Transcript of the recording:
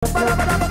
Para.